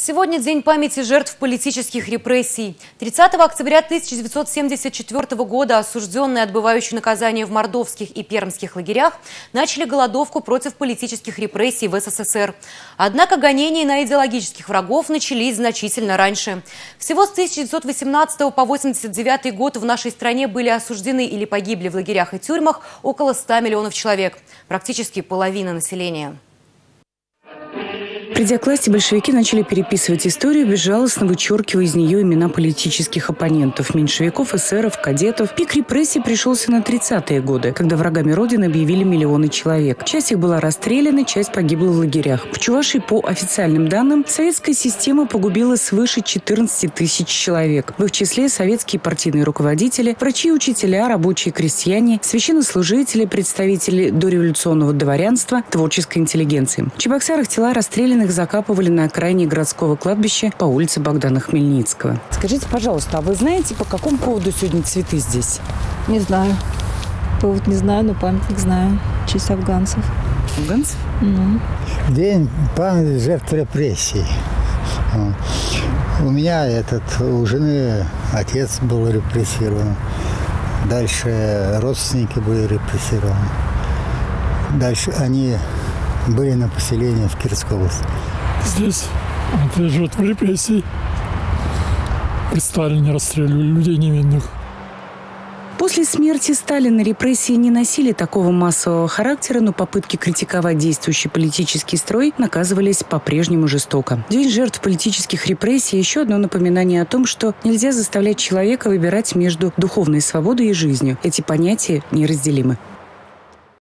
Сегодня день памяти жертв политических репрессий. 30 октября 1974 года осужденные, отбывающие наказание в мордовских и пермских лагерях, начали голодовку против политических репрессий в СССР. Однако гонения на идеологических врагов начались значительно раньше. Всего с 1918 по 1989 год в нашей стране были осуждены или погибли в лагерях и тюрьмах около 100 миллионов человек, практически половина населения. Придя к власти, большевики начали переписывать историю, безжалостно вычеркивая из нее имена политических оппонентов, меньшевиков, эсеров, кадетов. Пик репрессий пришелся на 30-е годы, когда врагами Родины объявили миллионы человек. Часть их была расстреляна, часть погибла в лагерях. В Чувашии, по официальным данным, советская система погубила свыше 14 тысяч человек. В их числе советские партийные руководители, врачи, учителя, рабочие крестьяне, священнослужители, представители дореволюционного дворянства, творческой интеллигенции. В Чебоксарах тела расстрелянных их закапывали на окраине городского кладбища по улице Богдана Хмельницкого. Скажите, пожалуйста, а вы знаете, по какому поводу сегодня цветы здесь? Не знаю. Повод не знаю, но памятник знаю. В честь афганцев. Афганцев? Угу. День памяти жертв репрессий. У меня этот, у жены отец был репрессирован. Дальше родственники были репрессированы. Дальше они были на поселении в Кирской области. Здесь это жертвы репрессий. При Сталине расстреливали людей невинных. После смерти Сталина репрессии не носили такого массового характера, но попытки критиковать действующий политический строй наказывались по-прежнему жестоко. День жертв политических репрессий – еще одно напоминание о том, что нельзя заставлять человека выбирать между духовной свободой и жизнью. Эти понятия неразделимы.